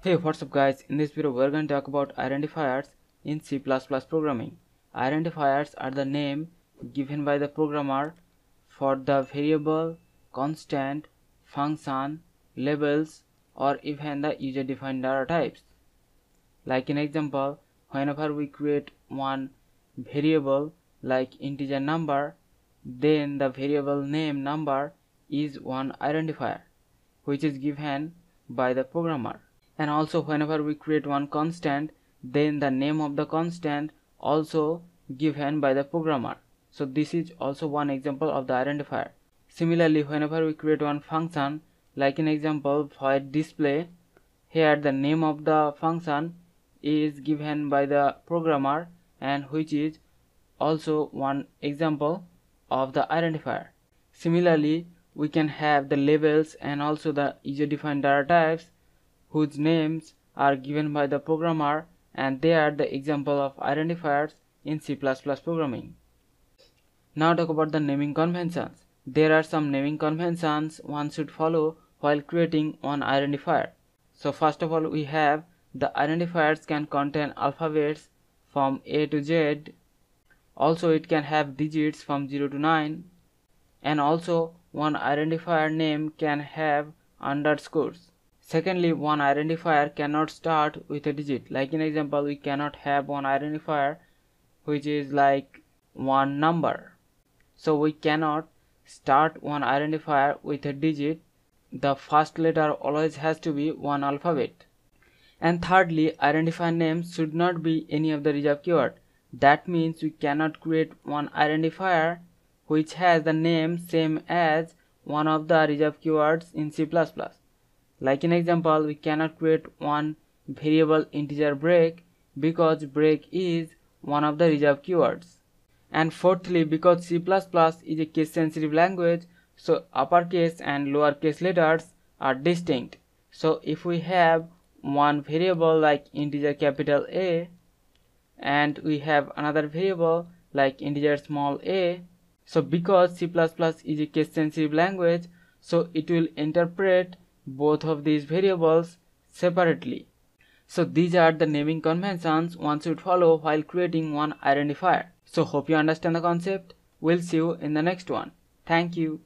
Hey what's up guys in this video we're going to talk about identifiers in C++ programming. Identifiers are the name given by the programmer for the variable, constant, function, labels or even the user defined data types. Like in example whenever we create one variable like integer number then the variable name number is one identifier which is given by the programmer and also whenever we create one constant then the name of the constant also given by the programmer. So this is also one example of the identifier. Similarly whenever we create one function like an example void display here the name of the function is given by the programmer and which is also one example of the identifier. Similarly we can have the labels and also the user defined data types whose names are given by the programmer and they are the example of identifiers in C++ programming. Now talk about the naming conventions. There are some naming conventions one should follow while creating one identifier. So first of all we have the identifiers can contain alphabets from A to Z. Also it can have digits from 0 to 9 and also one identifier name can have underscores. Secondly, one identifier cannot start with a digit. Like in example, we cannot have one identifier which is like one number. So we cannot start one identifier with a digit. The first letter always has to be one alphabet. And thirdly, identifier names should not be any of the reserved keyword. That means we cannot create one identifier which has the name same as one of the reserved keywords in C++. Like in example, we cannot create one variable integer break because break is one of the reserved keywords. And fourthly, because C++ is a case sensitive language, so uppercase and lowercase letters are distinct. So if we have one variable like integer capital A and we have another variable like integer small a, so because C++ is a case sensitive language, so it will interpret both of these variables separately. So these are the naming conventions one should follow while creating one identifier. So hope you understand the concept. We'll see you in the next one. Thank you.